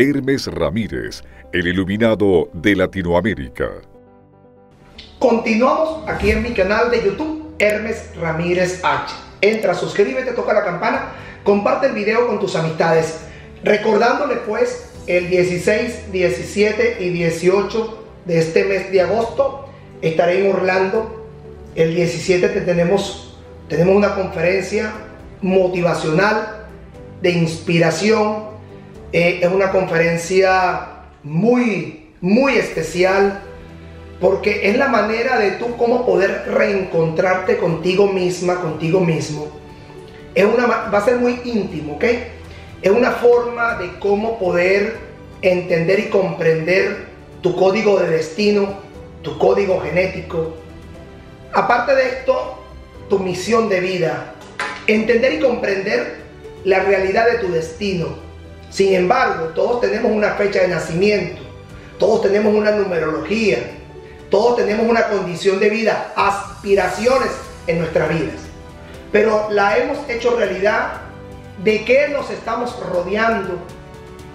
Hermes Ramírez, el iluminado de Latinoamérica. Continuamos aquí en mi canal de YouTube, Hermes Ramírez H. Entra, suscríbete, toca la campana, comparte el video con tus amistades. Recordándole pues el 16, 17 y 18 de este mes de agosto estaré en Orlando. El 17 tenemos, tenemos una conferencia motivacional de inspiración. Eh, es una conferencia muy, muy especial porque es la manera de tú cómo poder reencontrarte contigo misma, contigo mismo. Es una, va a ser muy íntimo, ¿ok? Es una forma de cómo poder entender y comprender tu código de destino, tu código genético. Aparte de esto, tu misión de vida. Entender y comprender la realidad de tu destino. Sin embargo, todos tenemos una fecha de nacimiento. Todos tenemos una numerología todos tenemos una condición de vida, aspiraciones en nuestras vidas. Pero la hemos hecho realidad. ¿De qué nos estamos rodeando?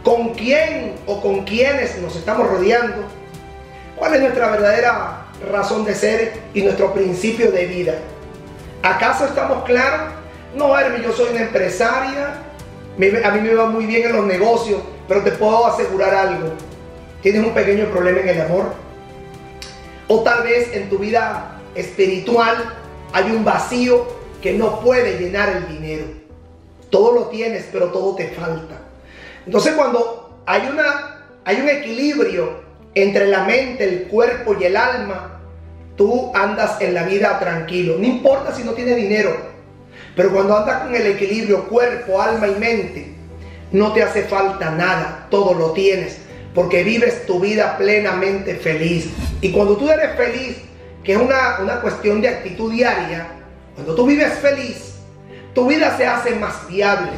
¿Con quién o con quiénes nos estamos rodeando? ¿Cuál es nuestra verdadera razón de ser y nuestro principio de vida? ¿Acaso estamos claros? No, Hermi, yo soy una empresaria, a mí me va muy bien en los negocios, pero te puedo asegurar algo. Tienes un pequeño problema en el amor. O tal vez en tu vida espiritual hay un vacío que no puede llenar el dinero. Todo lo tienes, pero todo te falta. Entonces cuando hay, una, hay un equilibrio entre la mente, el cuerpo y el alma, tú andas en la vida tranquilo. No importa si no tienes dinero, pero cuando andas con el equilibrio cuerpo, alma y mente, no te hace falta nada, todo lo tienes porque vives tu vida plenamente feliz. Y cuando tú eres feliz, que es una, cuestión de actitud diaria, cuando tú vives feliz, tu vida se hace más viable,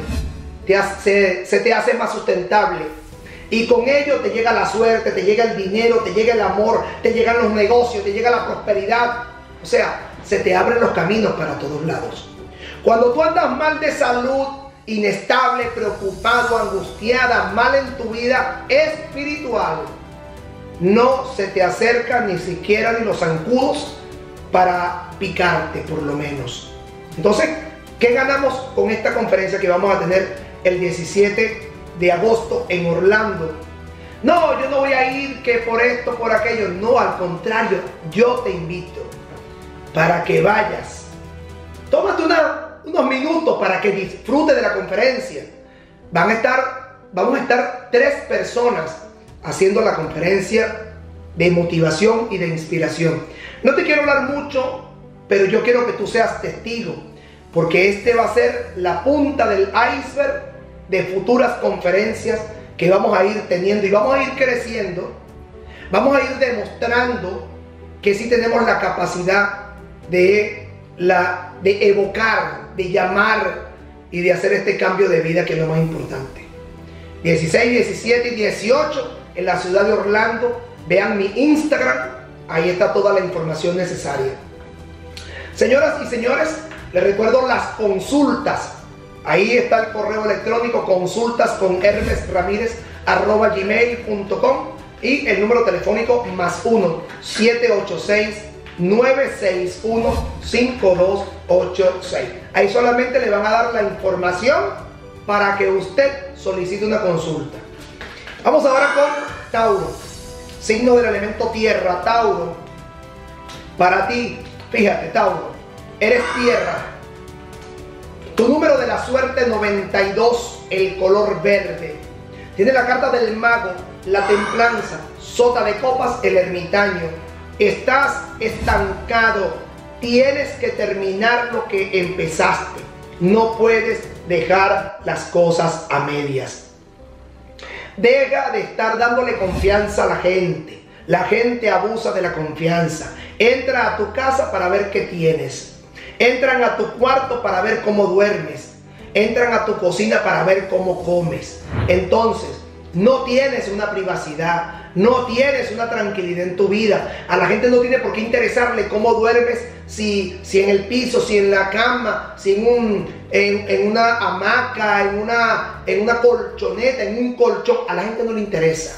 te se te hace más sustentable. Y con ello te llega la suerte, te llega el dinero, te llega el amor, te llegan los negocios, te llega la prosperidad. O sea, se te abren los caminos para todos lados. Cuando tú andas mal de salud, inestable, preocupado, angustiada, mal en tu vida espiritual, no se te acercan ni siquiera ni los zancudos para picarte por lo menos. Entonces, ¿qué ganamos con esta conferencia que vamos a tener el 17 de agosto en Orlando? No, yo no voy a ir que por esto, por aquello. No, al contrario, yo te invito para que vayas. Tómate una unos minutos para que disfrute de la conferencia. Van a estar, vamos a estar tres personas haciendo la conferencia de motivación y de inspiración. No te quiero hablar mucho, pero yo quiero que tú seas testigo, porque este va a ser la punta del iceberg de futuras conferencias que vamos a ir teniendo y vamos a ir creciendo. Vamos a ir demostrando que sí tenemos la capacidad de, la, de evocar de llamar y de hacer este cambio de vida que es lo más importante. 16, 17 y 18 en la ciudad de Orlando. Vean mi Instagram, ahí está toda la información necesaria. Señoras y señores, les recuerdo las consultas. Ahí está el correo electrónico consultas con Hermes Ramírez arroba gmail.com y el número telefónico más 1 786 961-5286. Ahí solamente le van a dar la información para que usted solicite una consulta. Vamos ahora con Tauro, signo del elemento tierra, Tauro. Para ti, fíjate, Tauro, eres tierra. Tu número de la suerte 92, el color verde. Tiene la carta del mago, la templanza, sota de copas, el ermitaño Estás estancado. Tienes que terminar lo que empezaste. No puedes dejar las cosas a medias. Deja de estar dándole confianza a la gente. La gente abusa de la confianza. Entra a tu casa para ver qué tienes. Entran a tu cuarto para ver cómo duermes. Entran a tu cocina para ver cómo comes. Entonces, no tienes una privacidad, no tienes una tranquilidad en tu vida. A la gente no tiene por qué interesarle cómo duermes, si, si en el piso, si en la cama, si en, un, en, una hamaca, en una, en una colchoneta, en un colchón. A la gente no le interesa.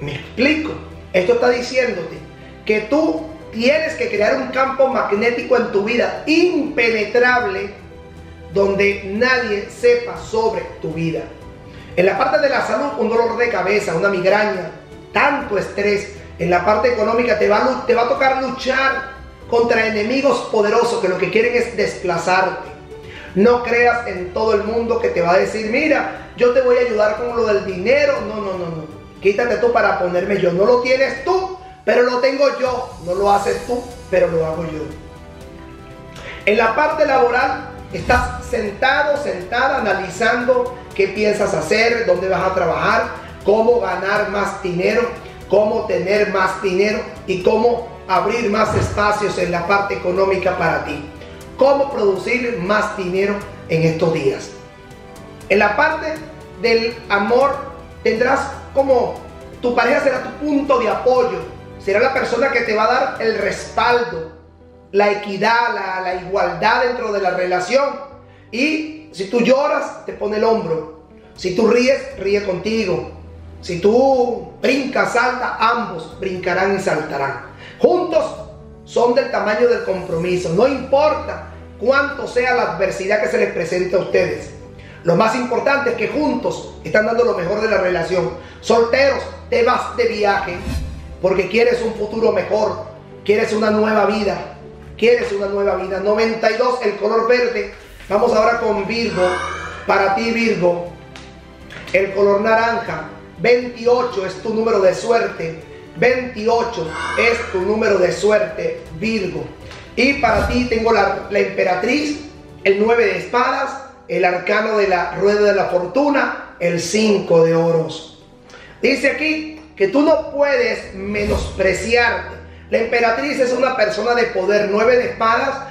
¿Me explico? Esto está diciéndote que tú tienes que crear un campo magnético en tu vida impenetrable donde nadie sepa sobre tu vida. En la parte de la salud, un dolor de cabeza, una migraña, tanto estrés. En la parte económica te va, a, te va a tocar luchar contra enemigos poderosos que lo que quieren es desplazarte. No creas en todo el mundo que te va a decir, mira, yo te voy a ayudar con lo del dinero. No, no, no, no. Quítate tú para ponerme yo. No lo tienes tú, pero lo tengo yo. No lo haces tú, pero lo hago yo. En la parte laboral, estás sentado, sentada, analizando qué piensas hacer, dónde vas a trabajar, cómo ganar más dinero, cómo tener más dinero y cómo abrir más espacios en la parte económica para ti. Cómo producir más dinero en estos días. En la parte del amor tendrás como tu pareja será tu punto de apoyo, será la persona que te va a dar el respaldo, la equidad, la, igualdad dentro de la relación. Y si tú lloras, te pone el hombro. Si tú ríes, ríe contigo. Si tú brincas, salta, ambos brincarán y saltarán. Juntos son del tamaño del compromiso. No importa cuánto sea la adversidad que se les presente a ustedes. Lo más importante es que juntos están dando lo mejor de la relación. Solteros, te vas de viaje porque quieres un futuro mejor, quieres una nueva vida, quieres una nueva vida. 92, el color verde. Vamos ahora con Virgo. Para ti, Virgo, el color naranja. 28 es tu número de suerte. 28 es tu número de suerte, Virgo. Y para ti tengo la, la emperatriz, el 9 de espadas, el arcano de la rueda de la fortuna, el 5 de oros. Dice aquí que tú no puedes menospreciarte. La emperatriz es una persona de poder, 9 de espadas,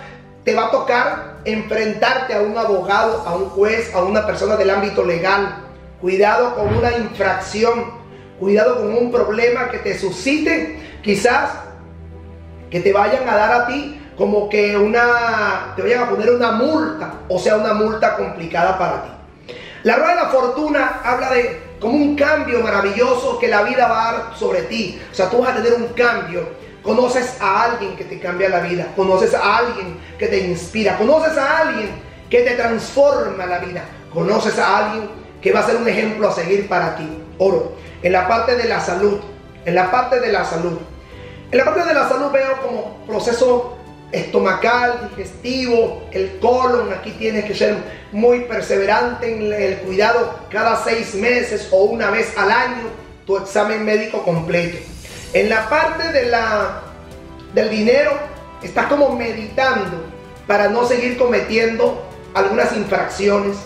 te va a tocar enfrentarte a un abogado, a un juez, a una persona del ámbito legal. Cuidado con una infracción Cuidado con un problema que te suscite, quizás que te vayan a dar a ti como que una, te vayan a poner una multa, o sea, una multa complicada para ti. La rueda de la fortuna habla de como un cambio maravilloso que la vida va a dar sobre ti. O sea, tú vas a tener un cambio. Conoces a alguien que te cambia la vida. Conoces a alguien que te inspira. Conoces a alguien que te transforma la vida. Conoces a alguien que va a ser un ejemplo a seguir para ti. Oro en la parte de la salud, en la parte de la salud. En la parte de la salud veo como proceso estomacal, digestivo, el colon, aquí tienes que ser muy perseverante en el cuidado cada seis meses o una vez al año, tu examen médico completo. En la parte de la, del dinero, estás como meditando para no seguir cometiendo algunas infracciones,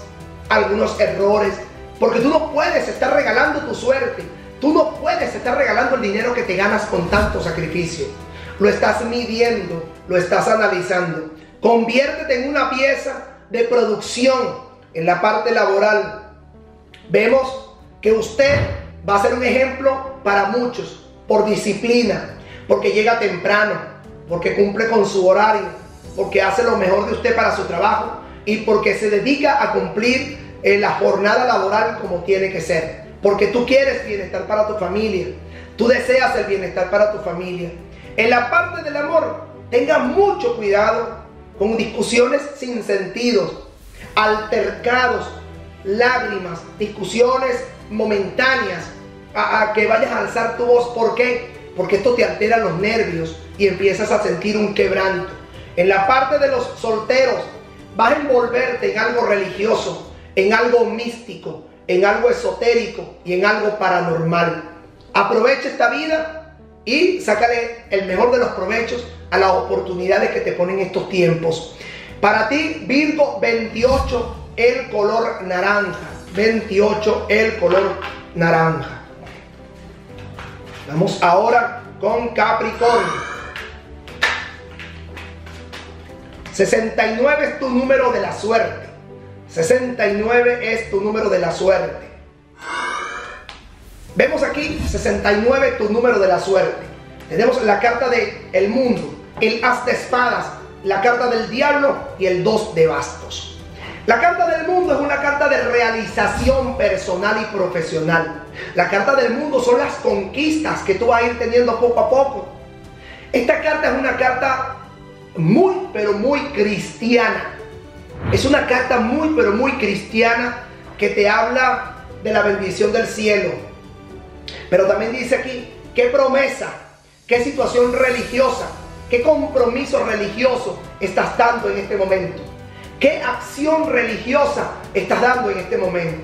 algunos errores, porque tú no puedes estar regalando tu suerte. Tú no puedes estar regalando el dinero que te ganas con tanto sacrificio. Lo estás midiendo, lo estás analizando. Conviértete en una pieza de producción en la parte laboral. Vemos que usted va a ser un ejemplo para muchos por disciplina, porque llega temprano, porque cumple con su horario, porque hace lo mejor de usted para su trabajo y porque se dedica a cumplir en la jornada laboral como tiene que ser. Porque tú quieres bienestar para tu familia. Tú deseas el bienestar para tu familia. En la parte del amor, tenga mucho cuidado con discusiones sin sentido, altercados, lágrimas, discusiones momentáneas, a, que vayas a alzar tu voz. ¿Por qué? Porque esto te altera los nervios y empiezas a sentir un quebranto. En la parte de los solteros, vas a envolverte en algo religioso, en algo místico, en algo esotérico y en algo paranormal. Aprovecha esta vida y sácale el mejor de los provechos a las oportunidades que te ponen estos tiempos. Para ti, Virgo 28, el color naranja. 28, el color naranja. Vamos ahora con Capricornio. 69 es tu número de la suerte. 69 es tu número de la suerte. Vemos aquí 69 tu número de la suerte. Tenemos la carta de el mundo, el as de espadas, la carta del diablo y el dos de bastos. La carta del mundo es una carta de realización personal y profesional. La carta del mundo son las conquistas que tú vas a ir teniendo poco a poco. Esta carta es una carta muy, pero muy cristiana. Es una carta muy, pero muy cristiana que te habla de la bendición del cielo. Pero también dice aquí, qué promesa, qué situación religiosa, qué compromiso religioso estás dando en este momento. ¿Qué acción religiosa estás dando en este momento?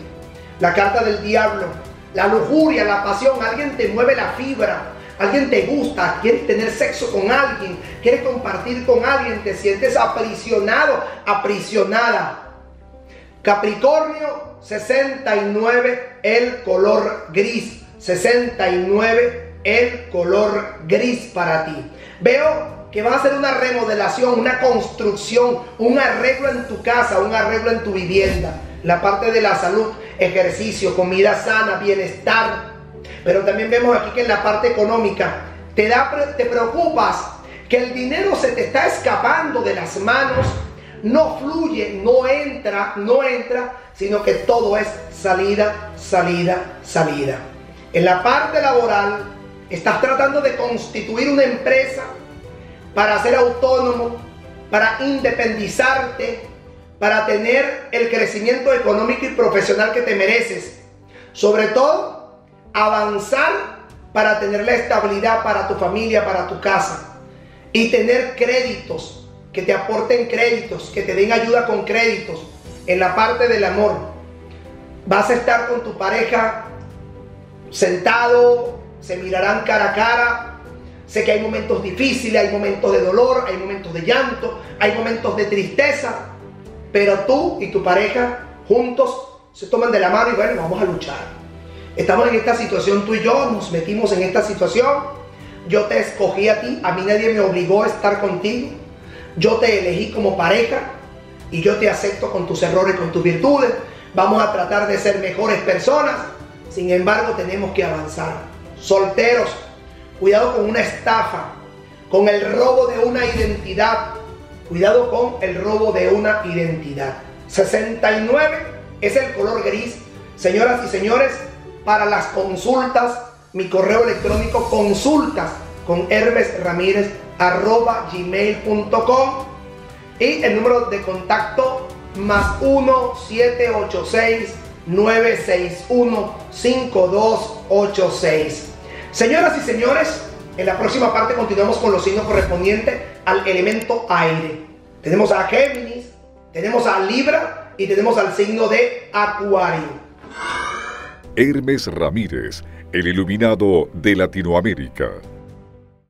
La carta del diablo, la lujuria, la pasión, alguien te mueve la fibra, alguien te gusta, quieres tener sexo con alguien, quieres compartir con alguien, te sientes aprisionado, aprisionada. Capricornio 69, el color gris. 69, el color gris para ti. Veo que va a ser una remodelación, una construcción, un arreglo en tu casa, un arreglo en tu vivienda. La parte de la salud, ejercicio, comida sana, bienestar, pero también vemos aquí que en la parte económica te, da, te preocupas que el dinero se te está escapando de las manos, no fluye, no entra, no entra, sino que todo es salida, salida, salida. En la parte laboral estás tratando de constituir una empresa para ser autónomo, para independizarte, para tener el crecimiento económico y profesional que te mereces. Sobre todo avanzar para tener la estabilidad para tu familia, para tu casa. Y tener créditos, que te aporten créditos, que te den ayuda con créditos en la parte del amor. Vas a estar con tu pareja sentado, se mirarán cara a cara. Sé que hay momentos difíciles, hay momentos de dolor, hay momentos de llanto, hay momentos de tristeza. Pero tú y tu pareja juntos se toman de la mano y bueno, vamos a luchar. Estamos en esta situación, tú y yo nos metimos en esta situación. Yo te escogí a ti, a mí nadie me obligó a estar contigo. Yo te elegí como pareja y yo te acepto con tus errores, con tus virtudes. Vamos a tratar de ser mejores personas. Sin embargo, tenemos que avanzar. Solteros, cuidado con una estafa, con el robo de una identidad. Cuidado con el robo de una identidad. 69 es el color gris. Señoras y señores, para las consultas, mi correo electrónico consultas con Hermes Ramírez arroba gmail.com y el número de contacto más 1 786 961 5286. Señoras y señores, en la próxima parte continuamos con los signos correspondientes al elemento aire. Tenemos a Géminis, tenemos a Libra y tenemos al signo de Acuario. Hermes Ramírez, el iluminado de Latinoamérica.